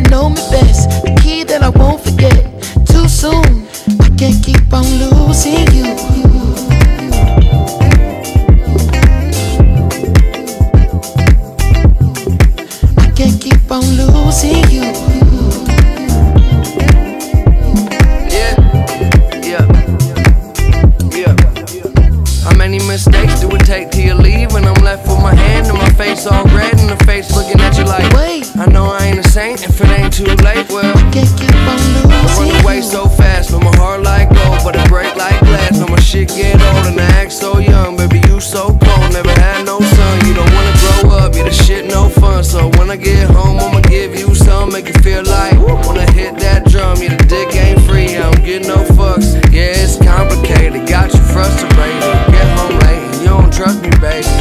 know me best. The key that I won't forget. Too soon, I can't keep on losing you. I can't keep on losing you. Yeah, yeah, yeah. How many mistakes do it take till you leave? When I'm left you look like well. I run away so fast, but my heart like gold, but it break like glass. Now my shit get old and I act so young, baby you so cold, never had no sun. You don't wanna grow up, yeah the shit no fun. So when I get home, I'ma give you some, make you feel like Wanna hit that drum, yeah the dick ain't free, I don't get no fucks. Yeah it's complicated, got you frustrated. Get home late, you don't trust me, baby.